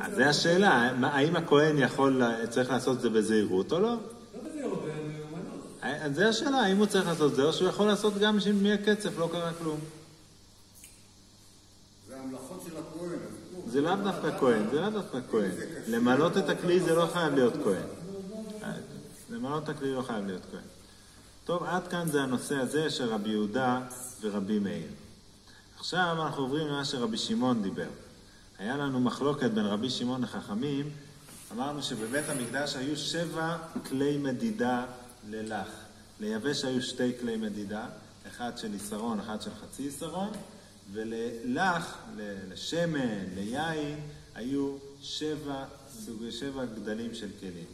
אז זה השאלה, האם הכהן יכול, צריך לעשות את זה בזהירות או לא? לא בזהירות. אז זה השאלה, האם הוא צריך לעשות את זה, או שהוא יכול לעשות גם אם יהיה קצף, לא קרה כלום. זה המלאכות של הכהן. אז הוא- זה לאו דווקא כהן, זה לאו דווקא כהן. למלות את הכלי זה לא חייב להיות כהן. למלות את הכלי לא חייב להיות כהן. טוב, עד כאן זה הנושא הזה של רבי יהודה ורבי מאיר. עכשיו אנחנו עוברים למה שרבי שמעון דיבר. היה לנו מחלוקת בין רבי שמעון לחכמים, אמרנו שבבית המקדש היו שבע כלי מדידה ללח. ליבש היו שתי כלי מדידה, אחד של עיסרון, אחד של חצי עיסרון, וללח, לשמן, ליין, היו שבע סוגי, שבע גדלים של כלים.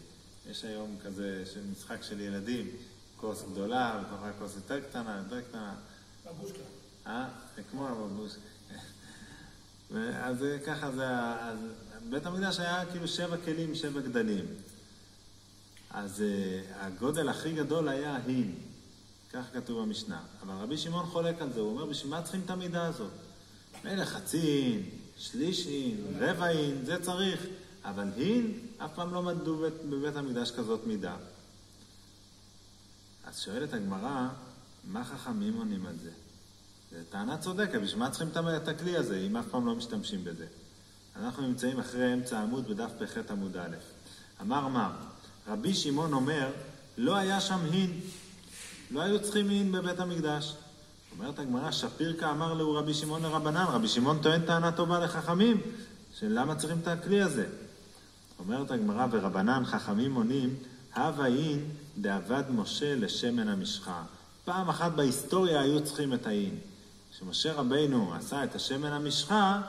יש היום כזה של משחק של ילדים, כוס גדולה, ובתוכה כוס יותר קטנה, יותר קטנה. בבושקה. אה? זה כמו הבבוש. אז ככה זה, אז בית המקדש היה כאילו שבע כלים, שבע גדלים. אז אה, הגודל הכי גדול היה הין, כך כתוב במשנה. אבל רבי שמעון חולק על זה, הוא אומר, בשביל מה צריכים את המידה הזאת? מילא חצי שליש הין, רבע הין, זה צריך. אבל הין, אף פעם לא מדדו בבית, בבית המקדש כזאת מידה. אז שואלת הגמרא, מה חכמים עונים על זה? זו טענה צודקת, בשביל מה צריכים את הכלי הזה, אם אף פעם לא משתמשים בזה? אנחנו נמצאים אחרי אמצע העמוד בדף פח עמוד א'. אמר מר, רבי שמעון אומר, לא היה שם הין, לא היו צריכים הין בבית המקדש. אומרת הגמרא, שפירקה אמר לו רבי שמעון לרבנן, רבי שמעון טוען טענה טובה לחכמים, של למה צריכים את הכלי הזה? אומרת הגמרא, ורבנן חכמים עונים, הווה אין דאבד משה לשמן המשחה. פעם אחת בהיסטוריה היו צריכים את האין. כשמשה רבינו עשה את השמן המשחה,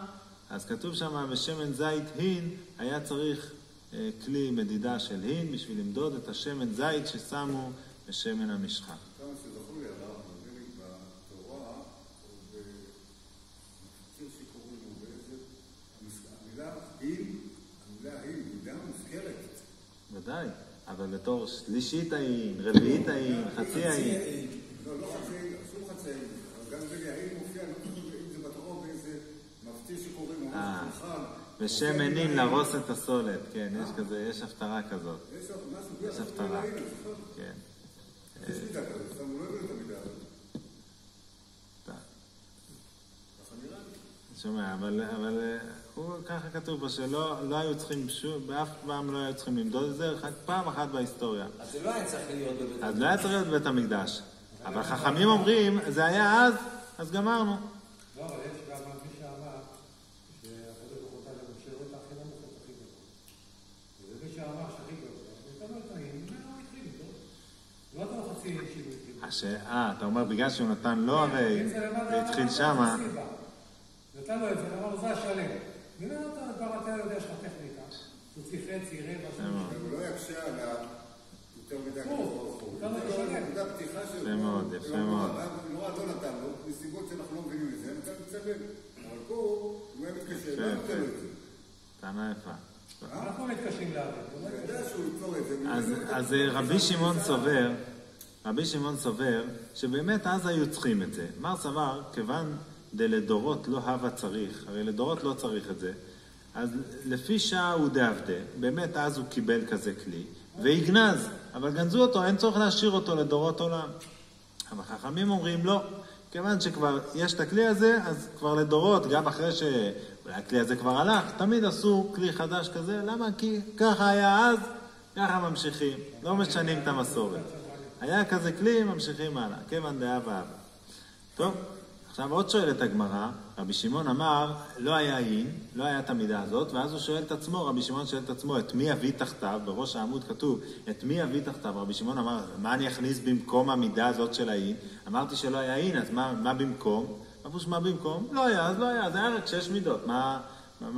אז כתוב שם בשמן זית הין, היה צריך אה, כלי מדידה של הין בשביל למדוד את השמן זית ששמו בשמן המשחה. ודאי, אבל בתור שלישית האין, רביעית האין, חצי האין. לא, לא חצי אסור חצי עין. אבל גם זה העין מופיע, אני לא זוכר אם זה בתורה או באיזה מפטיר שקוראים לו אה, שולחן. בשם מופיע עינין המילה להרוס את הסולת, כן, יש כזה, יש הפטרה כזאת. יש הפטרה, זוכר. כן. יש מידה כזאת, סתם הוא לא הבין את המידה הזאת. שומע, אבל, אבל אה, הוא, ככה כתוב פה, שלא לא היו צריכים, שוב, באף פעם לא היו צריכים למדוד את זה, רק פעם אחת בהיסטוריה. אז זה לא היה צריך להיות בבית אז לא היה צריך להיות בבית המקדש. אבל חכמים אומרים, זה היה אז, אז גמרנו. לא, אבל יש גם מי שאמר שהקדוש ברוך הוא נתן למשה לא את הכי נמוך, את הכי גבוה. ומי שאמר שהכי גבוה, נתן לו את העין, הוא התחיל איתו. לא נתן לו חצי עין שהוא התחיל. הש... אה, אתה אומר, בגלל שהוא נתן לו הרי, זה למד- זה התחיל למד שמה. נתן לו את זה, אמר לו, זה השלם. והנה אתה כבר אתה יודע שיש לך טכניקה. תוציא חצי, רבע, זה מאוד. הוא לא יקשה על ה... יותר מדי. יפה מאוד, יפה לא, מאוד. לא נתן לו, מסיבות שאנחנו לא מבינים מזה, נתן לצלם. אבל פה, הוא היה מתקשר, יפה, לא נותן לו יפה. את זה. טענה יפה. אנחנו מתקשים להבין. הוא הוא יודע שהוא יתפור את זה. אז, רבי שמעון סובר, רבי שמעון סובר, שבאמת אז היו צריכים את זה. מר סבר, כיוון דלדורות לא הווה צריך, הרי לדורות לא צריך את זה, אז לפי שעה הוא דעבדה, באמת אז הוא קיבל כזה כלי, והגנז, אבל גנזו אותו, אין צורך להשאיר אותו לדורות עולם. אבל חכמים אומרים לא, כיוון שכבר יש את הכלי הזה, אז כבר לדורות, גם אחרי שאולי הכלי הזה כבר הלך, תמיד עשו כלי חדש כזה, למה? כי ככה היה אז, ככה ממשיכים, לא משנים את המסורת. היה כזה כלי, ממשיכים הלאה, כיוון דאה ואהבה. טוב, עכשיו עוד שואלת הגמרא, רבי שמעון אמר, לא היה אין, לא היה את המידה הזאת, ואז הוא שואל את עצמו, רבי שמעון שואל את עצמו, את מי אביא תחתיו? בראש העמוד כתוב, את מי אביא תחתיו? רבי שמעון אמר, מה אני אכניס במקום המידה הזאת של האין? אמרתי שלא היה אין, אז מה, מה במקום? פירוש מה במקום? לא היה, אז לא היה, זה היה רק שש מידות, מה, מה,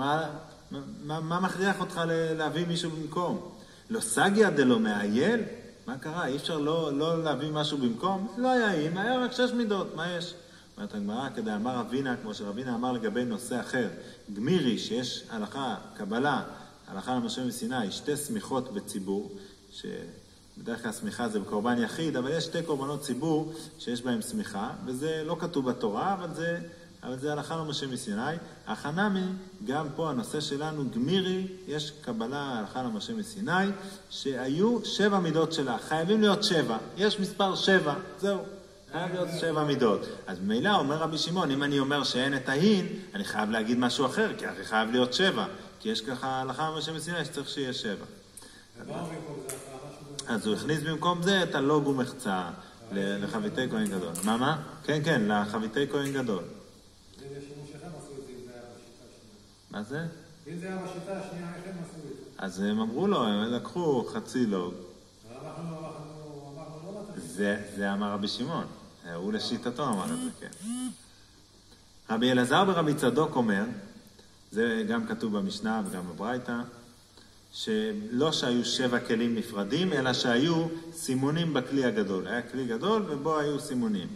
מה, מה, מה מכריח אותך להביא מישהו במקום? לא סגיה דלא מאייל? מה קרה? אי אפשר לא, לא להביא משהו במקום? לא היה אין, היה רק שש מידות, מה יש? אומרת הגמרא, כדי אמר אבינה, כמו שרבינה אמר לגבי נושא אחר, גמירי, שיש הלכה, קבלה, הלכה למשה מסיני, שתי שמיכות בציבור, שבדרך כלל שמיכה זה בקורבן יחיד, אבל יש שתי קורבנות ציבור שיש בהם שמיכה, וזה לא כתוב בתורה, אבל זה אבל זה הלכה למשה מסיני. החנמי, גם פה הנושא שלנו, גמירי, יש קבלה הלכה למשה מסיני, שהיו שבע מידות שלה, חייבים להיות שבע, יש מספר שבע, זהו. חייב להיות שבע מידות. אז ממילא אומר רבי שמעון, אם אני אומר שאין את ההין, אני חייב להגיד משהו אחר, כי הרי חייב להיות שבע. כי יש ככה הלכה למשה מסיני שצריך שיהיה שבע. אז הוא הכניס במקום זה את הלוג ומחצה לחביתי כהן גדול. מה, מה? כן, כן, לחביתי כהן גדול. זה שמושכם עשו את זה, אם זה היה בשיטה השנייה. מה זה? אם זה היה בשיטה השנייה, איך הם עשו את זה? אז הם אמרו לו, הם לקחו חצי לוג. לא. זה, זה אמר רבי שמעון. הוא לשיטתו אמר את זה, כן. רבי אלעזר ברבי צדוק אומר, זה גם כתוב במשנה וגם בברייתא, שלא שהיו שבע כלים נפרדים, אלא שהיו סימונים בכלי הגדול. היה כלי גדול ובו היו סימונים.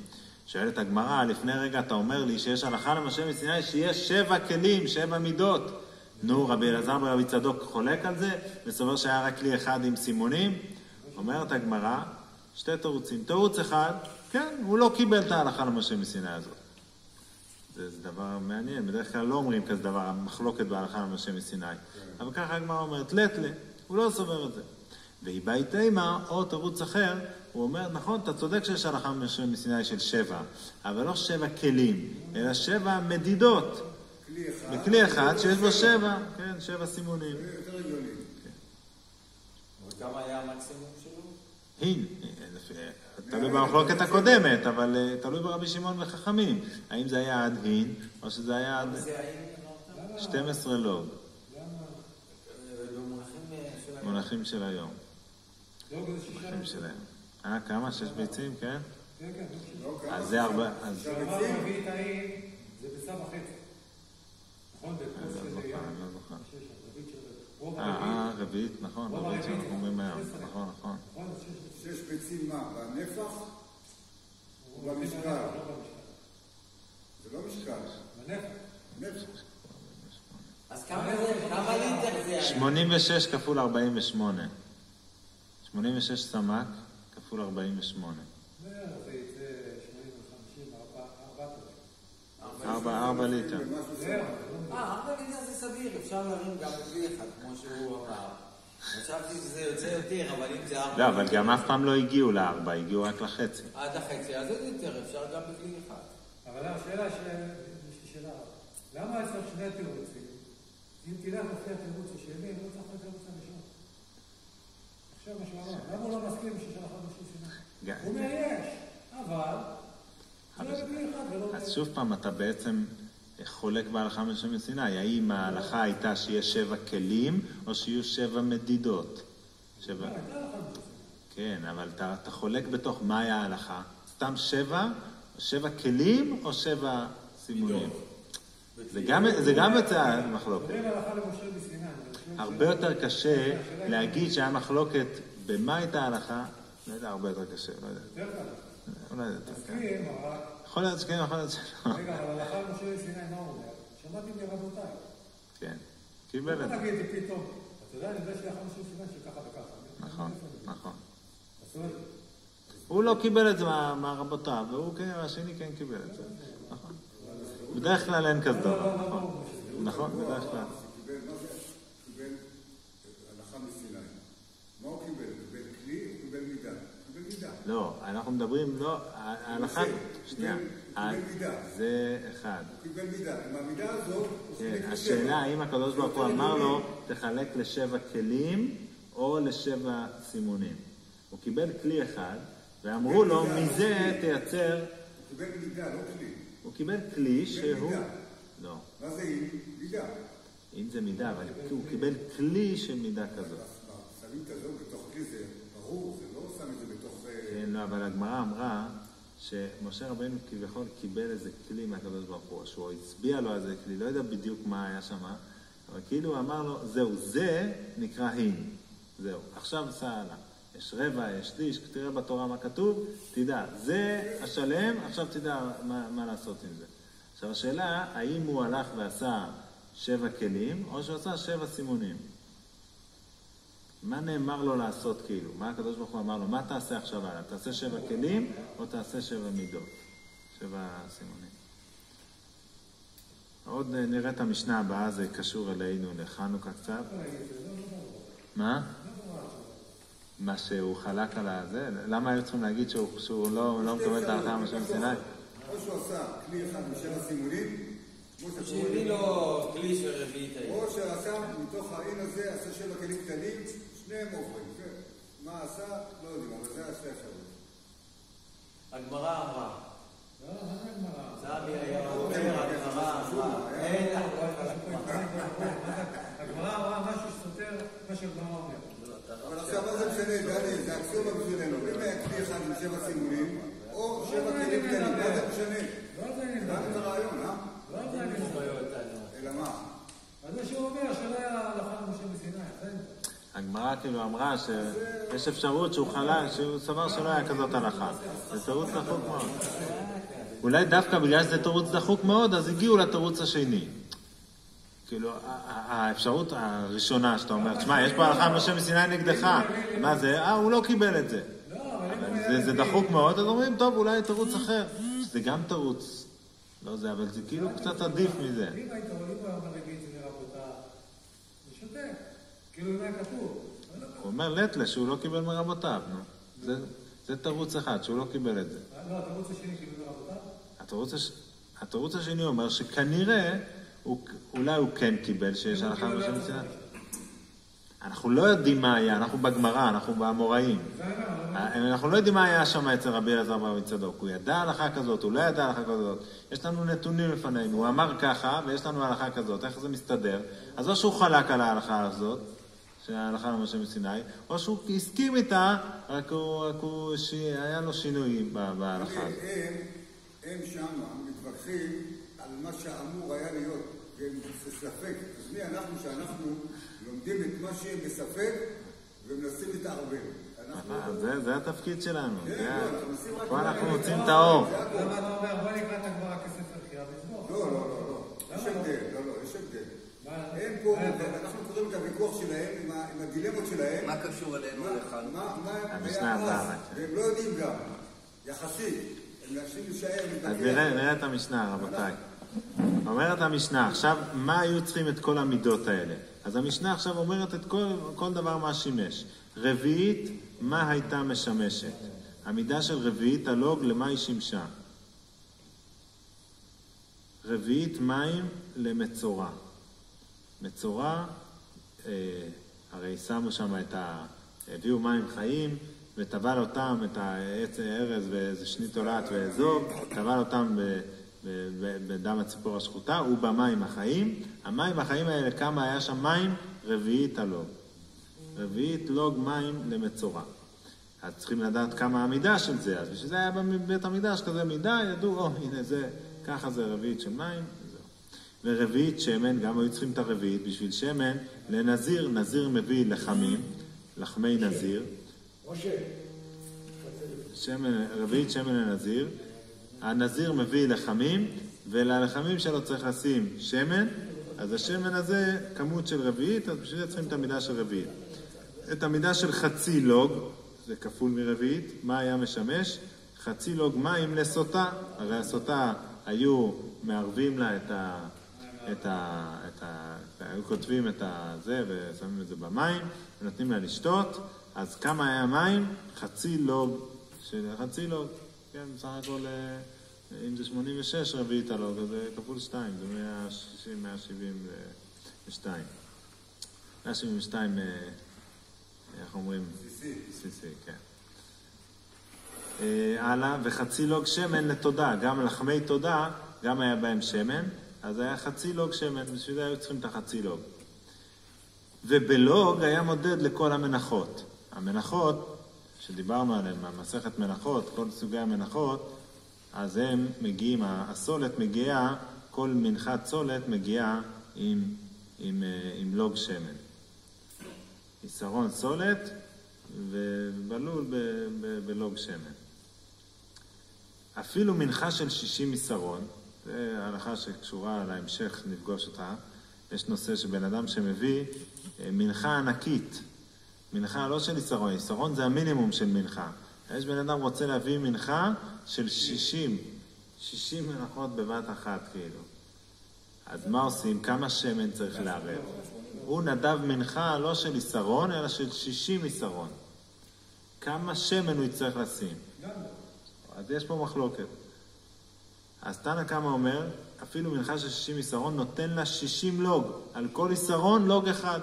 שואלת הגמרא, לפני רגע אתה אומר לי שיש הלכה למשה מסיני שיש שבע כלים, שבע מידות. נו, רבי אלעזר ברבי צדוק חולק על זה, וסובר שהיה רק כלי אחד עם סימונים. אומרת הגמרא, שתי תירוצים. תירוץ אחד, כן, הוא לא קיבל את ההלכה למשה מסיני הזאת. זה, זה דבר מעניין, בדרך כלל לא אומרים כזה דבר, המחלוקת בהלכה למשה מסיני. אבל ככה הגמרא אומרת, לטלה, הוא לא סובר את זה. והיא באי תימה, או תירוץ אחר, הוא אומר, נכון, אתה צודק שיש הלכה מסיני של שבע, אבל לא שבע כלים, אלא שבע מדידות. כלי אחד. בכלי אחד שיש בו שבע, כן, שבע סימונים. יותר הגיוני. וכמה היה המקסימום שלו? הין, לפי- תלוי במחלוקת הקודמת, אבל אה, תלוי ברבי שמעון וחכמים. האם זה היה עד הין, או שזה היה עד זה האם אמרת? 12 לוג, במונחים אה, של היום. מונחים של היום. לא. מונחים של היום. אה, כמה? שש ביצים, כן? כן, כן, כמה. אז זה ארבע, אז... זה ביצה וחצי. נכון? בכוס לא לא רביעית אה. אה, רביעית, נכון, רביעית שאנחנו אומרים. 16. נכון, נכון. נכון? אז שש. ביצים מה? בנפח? הוא במשקל. לא. זה לא משקל. בנפח. נפח. אז כמה זה, כמה ליטר זה היה? 86 כפול 48. 86 סמ"ק כפול 48. זה זה יצא 80 ו-50, 4,000. ארבע, ארבע ליטר. זהו. אה, ארבע ליטר זה סביר, אפשר להרים גם בכלי אחד, כמו שהוא אמר. חשבתי שזה יוצא יותר, אבל אם זה ארבע... לא, אבל גם אף פעם לא הגיעו לארבע, הגיעו רק לחצי. עד החצי, אז עוד יותר, אפשר גם בכלי אחד. אבל השאלה ש... יש לי שאלה. למה צריך שני תירוצים? אם תלך לפי התירוץ השני, לא צריך. עכשיו מה שהוא אמר, למה הוא לא מסכים ששלח סיני? הוא אבל... אז שוב פעם, אתה בעצם חולק בהלכה משה מסיני. האם ההלכה הייתה שיהיה שבע כלים, או שיהיו שבע מדידות? שבע... מזה. כן, אבל אתה, אתה חולק בתוך מהי ההלכה. סתם שבע, שבע כלים או שבע סימונים? זה גם, זה גם הרבה יותר קשה להגיד שהיה מחלוקת במה הייתה ההלכה, לא יודע, הרבה יותר קשה, לא יודע. יותר. אולי יותר, כן. מסכים, אבל... יכול להיות שכן, יכול להיות שלא. רגע, אבל הלכה למשה מסיני, מה הוא אומר? שמעתי מרבותיי. כן, קיבל לא את זה. תגיד לי פתאום, אתה יודע, אני יודע שהלכה למשה מסיני שככה וככה. נכון, נכון. הוא לא קיבל את זה מה- מהרבותיו, והוא כן, השני כן קיבל את זה. נכון. בדרך כלל אין כזה דבר, נכון. נכון, בדרך כלל. קיבל, מה זה? קיבל הלכה מסיני. מה הוא קיבל? קיבל כלי או קיבל מידה? קיבל מידה. לא, אנחנו מדברים, לא, ההלכה, שנייה, מידה. זה אחד. הוא קיבל מידה. עם המידה הזאת הוא כן. השאלה האם הקדוש ברוך הוא אמר לו, תחלק לשבע כלים או לשבע סימונים. הוא קיבל כלי אחד, ואמרו לו, מזה תייצר, הוא קיבל מידה, לא כלי. הוא קיבל כלי שהוא... לא, מה זה אם? מידה. אם זה מידה, אבל הוא קיבל כלי של מידה כזאת. שמים כזאת בתוך כלי, זה ברור, זה לא שם את זה בתוך... אה, כן, לא, אבל הגמרא אמרה שמשה רבנו כביכול קיבל איזה כלי מהקדוש ברוך הוא, שהוא הצביע לו על איזה כלי, לא יודע בדיוק מה היה שם, אבל כאילו אמר לו, זהו, זה נקרא הין, זהו, עכשיו סע הלאה. יש רבע, יש שליש, תראה בתורה מה כתוב, תדע, זה השלם, עכשיו תדע מה, מה לעשות עם זה. עכשיו השאלה, האם הוא הלך ועשה שבע כלים, או שהוא עשה שבע סימונים. מה נאמר לו לעשות כאילו? מה הקדוש ברוך הוא אמר לו? מה תעשה עכשיו הלאה? תעשה שבע כלים או תעשה שבע מידות? שבע סימונים. עוד אה, נראה את המשנה הבאה, זה קשור אלינו, לחנוכה קצת. מה? מה שהוא חלק על הזה? למה היו צריכים להגיד שהוא, שהוא לא, לא מקבל את ההלכה משה מסיני? או שהוא עשה כלי אחד משבע סימונים, שהביא לו כלי של רביעית. או שעשה מתוך העין הזה, עשה שבע כלים קטנים, שניהם עוברים. כן. מה עשה? לא יודעים, אבל זה השתי אפשרויות. הגמרא אמרה, לא? זבי היה אומר, הגמרא אמרה, אין הגמרא אמרה משהו שסותר מה שהגמרא אומרת. אבל עכשיו מה זה משנה, דני, זה אקסיומה בשבילנו. אם היה כלי אחד עם שבע סימונים, או שבע כלים קטנים, מה זה משנה? לא על זה אני הבנת את מדבר. הרעיון, אה? לא על זה אני מדבר. אלא מה? על זה שהוא אומר שלא היה הלכה למשה מסיני. זה- כאילו אמרה שיש אפשרות שהוא חלק, שהוא סבר שלא היה כזאת הלכה. זה תירוץ דחוק מאוד. אולי דווקא בגלל שזה תירוץ דחוק מאוד, אז הגיעו לתירוץ השני. כאילו, האפשרות הראשונה שאתה אומר, תשמע, יש פה הלכה משה מסיני נגדך. מה זה? אה, הוא לא קיבל את זה. זה, זה דחוק מאוד, אז אומרים, טוב, אולי תירוץ אחר. שזה גם תירוץ. לא זה, אבל זה כאילו קצת עדיף מזה. אם היית אם הוא היה אומר רביעית זה רבותיו, הוא שותק. כאילו אם היה כתוב. לא- אומר לטלה שהוא לא קיבל מרבותיו, נו. זה, זה תירוץ אחד, שהוא לא קיבל את זה. לא, אתה רוצה שני כאילו רבותיו? התירוץ, הש... התירוץ השני אומר שכנראה, הוא... אולי הוא כן קיבל שיש הלכה כאילו לא מסיני. היה אנחנו לא יודעים מה היה, אנחנו בגמרא, אנחנו באמוראים. אומר, אבל- אנחנו לא יודעים מה היה שם אצל רבי אלעזר ברבי צדוק. הוא ידע הלכה כזאת, הוא לא ידע הלכה כזאת. יש לנו נתונים לפנינו, הוא אמר ככה, ויש לנו הלכה כזאת, איך זה מסתדר? אז או שהוא חלק על ההלכה הזאת, שההלכה למשה מסיני, או שהוא הסכים איתה, רק הוא, רק הוא ש... היה לו שינוי ב- בהלכה הזאת. הם, הם שמה מתווכחים על מה שאמור היה להיות, והם בספק. אז מי אנחנו שאנחנו לומדים את מה שהם בספק ומנסים להתערבב? אה, זה, זה התפקיד שלנו. כן, זה לא. פה אנחנו מוצאים את האור. למה אתה אומר בוא נקרא את הגמרא כספר קריאה ונזמור? לא, לא, לא, לא. יש הבדל, לא, לא, יש הבדל. מה- הם פה? אנחנו קוראים את הוויכוח שלהם עם הדילמות שלהם. מה קשור אלינו מה- לכאן? מה מה היה אז. והם לא יודעים גם, יחסית. אז. נראה, נראה את המשנה, רבותיי. אומרת המשנה, עכשיו, מה היו צריכים את כל המידות האלה? אז המשנה עכשיו אומרת את כל, כל דבר מה שימש. רביעית, מה הייתה משמשת? המידה של רביעית הלוג, למה היא שימשה? רביעית מים למצורע. מצורע, אה, הרי שמו שם את ה... הביאו מים חיים, וטבל אותם, את העץ הארז ואיזה שני תולעת ואזוב, טבל אותם ב, ב, ב, בדם הציפור השחוטה, ובמים החיים. המים החיים האלה, כמה היה שם מים? רביעית הלוג. רביעית לוג מים למצורע. אז צריכים לדעת כמה המידה של זה, אז בשביל זה היה בבית המקדש כזה מידה, ידעו, או, הנה זה, ככה זה רביעית של מים. ורביעית שמן, גם היו צריכים את הרביעית, בשביל שמן, לנזיר, נזיר מביא לחמים, לחמי נזיר. שמן, רביעית שמן לנזיר, הנזיר מביא לחמים, וללחמים שלו צריך לשים שמן, אז השמן הזה כמות של רביעית, אז בשביל זה צריכים את המידה של רביעית. את המידה של חצי לוג, זה כפול מרביעית, מה היה משמש? חצי לוג מים לסוטה, הרי הסוטה היו מערבים לה את ה... את ה... את ה... היו כותבים את הזה ושמים את זה במים, ונותנים לה לשתות, אז כמה היה מים? חצי לוג, של חצי לוג, כן, בסך הכל, אה, אם זה 86 רביעית הלוג, אז זה כפול 2, זה 160, 172. 172, אה, איך אומרים? בסיסי, כן. אה, הלאה, וחצי לוג שמן לתודה, גם לחמי תודה, גם היה בהם שמן, אז היה חצי לוג שמן, בשביל זה היו צריכים את החצי לוג. ובלוג היה מודד לכל המנחות. המנחות, שדיברנו עליהן, המסכת מנחות, כל סוגי המנחות, אז הם מגיעים, הסולת מגיעה, כל מנחת סולת מגיעה עם, עם, אה, עם לוג שמן. עיסרון סולת ובלול ב- ב- בלוג שמן. אפילו מנחה של 60 עיסרון, זו הלכה שקשורה להמשך, נפגוש אותה. יש נושא שבן אדם שמביא אה, מנחה ענקית, מנחה לא של עיסרון, עיסרון זה המינימום של מנחה. יש בן אדם רוצה להביא מנחה של 60, 60 מנחות בבת אחת כאילו. אז מה עושים? כמה שמן צריך לערב? הוא נדב מנחה לא של עיסרון, אלא של 60 עיסרון. כמה שמן הוא יצטרך לשים? אז יש פה מחלוקת. אז תנא קמא אומר, אפילו מנחה של 60 עיסרון נותן לה 60 לוג, על כל עיסרון לוג אחד.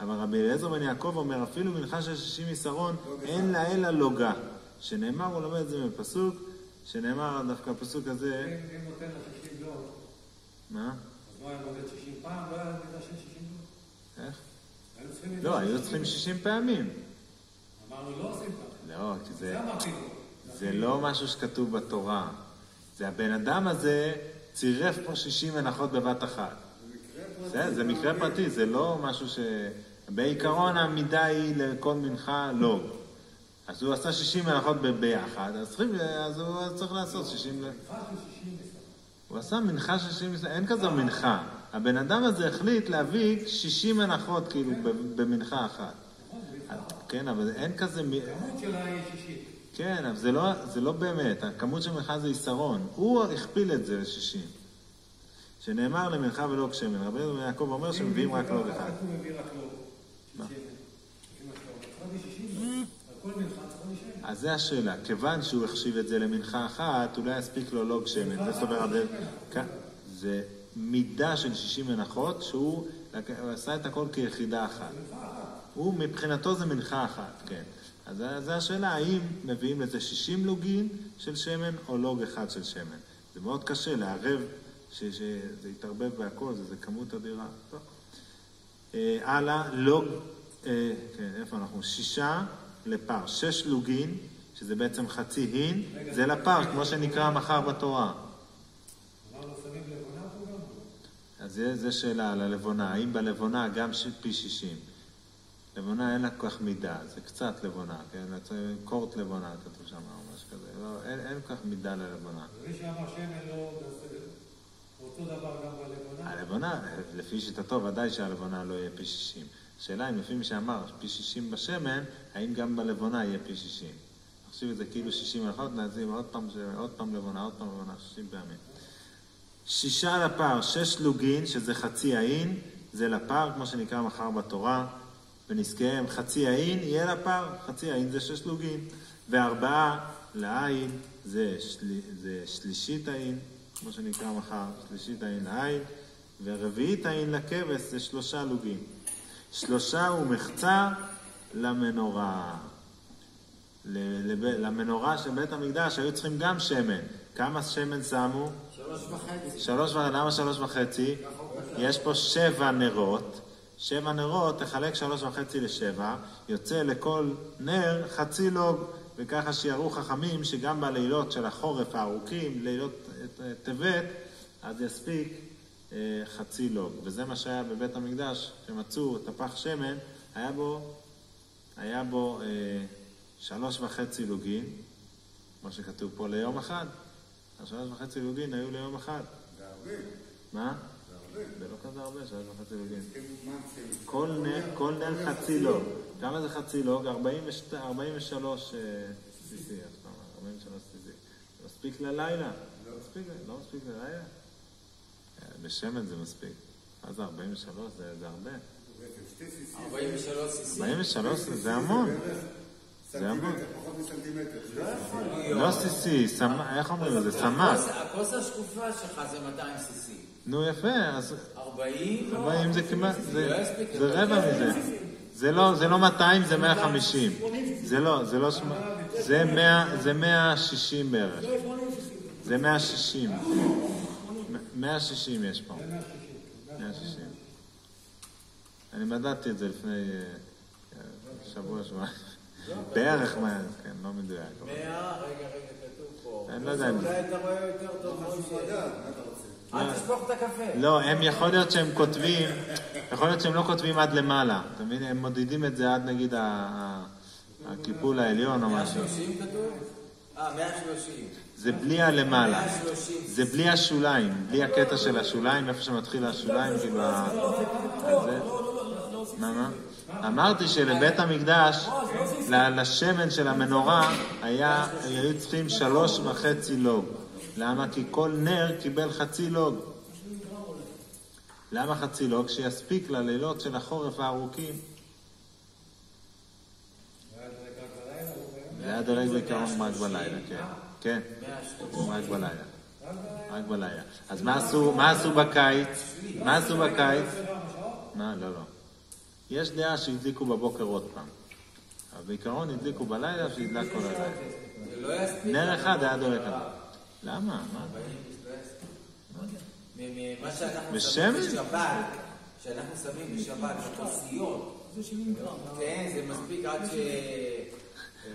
אבל רבי אליעזר בן יעקב אומר, אפילו מנחה של 60 עיסרון, אין לה אלא לוגה. שנאמר, הוא לומד את זה מפסוק, שנאמר דווקא הפסוק הזה, אם נותן לו 60 לא, אז מה? מה היה מודד 60 פעם? לא היה 60? איך? היו צריכים מידה לא, של היו צריכים 60 פעמים. אמרנו, לא עושים ככה. לא, כי זה. זה לא משהו שכתוב בתורה. זה הבן אדם הזה צירף פה 60 מנחות בבת אחת. זה, מקרה פרטי, זה לא משהו ש... בעיקרון המידה היא לכל מנחה לא. אז הוא עשה 60 מנחות ביחד, אז, הוא צריך לעשות 60... ל- אחד של 60 בסך. הוא עשה מנחה של 60... אין כזו מנחה. הבן אדם הזה החליט להביא 60 מנחות כאילו במנחה אחת. כן, אבל אין כזה... הכמות שלה היא 60. כן, אבל זה לא, זה לא באמת, הכמות של מנחה זה עיסרון. הוא הכפיל את זה ל-60. שנאמר למנחה ולא כשמן. רבי יעקב אומר שמביאים רק לוג אחד. איך הוא מביא רק. לפי מה שאתה אומר. צריך להביא 60 לוג. על כל מנחה צריך להביא שמן. אז זה השאלה, כיוון שהוא החשיב את זה למנחה אחת, אולי יספיק לו לוג שמן. זה סובר רבי... כן, זה מידה של 60 מנחות, שהוא עשה את הכל כיחידה אחת. הוא, מבחינתו זה מנחה אחת, כן. אז זה השאלה, האם מביאים לזה 60 לוגין של שמן או לוג אחד של שמן. זה מאוד קשה לערב, שזה יתערבב בהכל, זה, זה כמות אדירה. טוב. אה, הלאה, לוג, אה, כן, איפה אנחנו? שישה לפר, שש לוגין, שזה בעצם חצי הין, זה לפר, כמו שנקרא מחר בתורה. אז זה, זה שאלה על הלבונה, האם בלבונה גם. פי שישים? לבונה אין לה כל כך מידה, זה קצת לבונה, כן? קורט לבונה, כתוב שם או משהו כזה, לא, אין, אין כל כך מידה ללבונה. ומי שאמר שמן לא... אותו דבר גם בלבונה? הלבונה, לפי שיטתו, ודאי שהלבונה לא יהיה פי שישים. השאלה אם לפי מי שאמר פי שישים בשמן, האם גם בלבונה יהיה פי שישים? תחשיב את זה כאילו שישים מלאכות, נעזים עוד פעם, עוד פעם לבונה, עוד פעם לבונה, שישים פעמים. שישה לפר, שש לוגין, שזה חצי האין, זה לפר, כמו שנקרא מחר בתורה, ונזכיהם חצי האין, יהיה לפר, חצי האין זה שש לוגין, וארבעה לעין, זה, של, זה שלישית האין, כמו שנקרא מחר, שלישית האין לעין, ורביעית האין לכבש זה שלושה לוגין. שלושה ומחצה למנורה. ל- לב- למנורה של בית המקדש היו צריכים גם שמן. כמה שמן שמו? שלוש וחצי. שלוש וחצי, למה שלוש וחצי? יש פה שבע נרות. שבע נרות, תחלק שלוש וחצי לשבע, יוצא לכל נר חצי לוג, וככה שיראו חכמים שגם בלילות של החורף הארוכים, לילות אה, טבת, אז יספיק אה, חצי לוג. וזה מה שהיה בבית המקדש, שמצאו את הפח שמן, היה בו, היה בו אה, שלוש וחצי לוגין, כמו שכתוב פה, ליום אחד. השלוש וחצי לוגין היו ליום אחד. מה? זה לא כזה הרבה, שלוש וחצי זה? כל נר, חצי לוג. כמה זה חצי לוג? 42 43 אה, cc, אז כמה? 43 cc. זה מספיק ללילה? לא מספיק, לא מספיק ללילה? אה, בשמן זה מספיק. מה זה 43? זה זה הרבה. שתי סיסים. 43 סיסים. 43 זה המון. סנטימטר, פחות מסנטימטר. לא יכול לא cc, איך אומרים לזה? סמ"ק. הכוס- השקופה שלך זה 200 סיסים. נו יפה, אז 40? לא. 40 זה כמעט, זה לא. רבע מזה. זה לא, זה לא 200, זה 150. זה לא, זה לא, שמ- זה 100, זה 160 בערך. זה 160. 160 יש פה. 160. אני מדדתי את זה לפני אה, שבוע, שבועיים. בערך 100, כן, לא מדויק. 100, רגע, רגע, כתוב פה. אני לא יודע אולי אתה רואה יותר טוב? אל תשפוך את הקפה. לא, הם יכול להיות שהם כותבים, יכול להיות שהם לא כותבים עד למעלה. אתה מבין? הם מודדים את זה עד נגיד הקיפול העליון או משהו. 130 כתוב? אה, 130. זה בלי הלמעלה. 130. זה בלי השוליים, בלי הקטע של השוליים, איפה שמתחיל השוליים, כאילו ה... מה, מה? אמרתי שלבית המקדש, לשמן של המנורה, היה, היו צריכים שלוש וחצי לוג. למה? כי כל נר קיבל חצי לוג. למה חצי לוג? שיספיק ללילות של החורף הארוכים. זה היה דולג בעיקרון רק בלילה, כן. כן, רק בלילה. רק בלילה. אז מה עשו בקיץ? מה עשו בקיץ? מה? לא, לא. יש דעה שהדליקו בבוקר עוד פעם. אבל בעיקרון הדליקו בלילה, שהדלק כל הלילה. זה לא יספיק. נר אחד היה דולק כזה. למה? מה? ממה שאנחנו? שמים בשבת, שאנחנו שמים בשבת בכוסיות, כן, זה מספיק עד ש...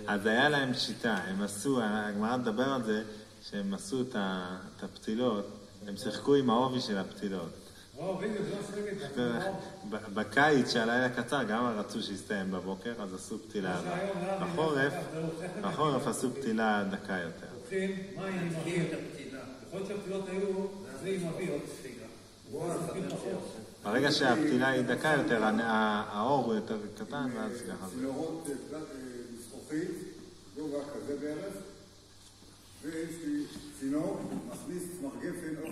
אז היה להם שיטה, הם עשו, הגמרא מדבר על זה, שהם עשו את הפתילות, הם שיחקו עם העובי של הפתילות. לא, בדיוק, לא. זה ב- בקיץ שהלילה קצר, גם רצו שיסתיים בבוקר, אז עשו פתילה. בחורף, בחורף עשו פתילה דקה יותר. לוקחים מים עם אוויר. יכול להיות שהפתילות היו זה עם אוויר, עוד ספיגה. מספיק פחות. ברגע שהפתילה היא דקה יותר, האור הוא יותר קטן, ואז ככה זה. צינורות אה, אה, גובה כזה בערך, ויש לי צינור, מכניס צמר גפן,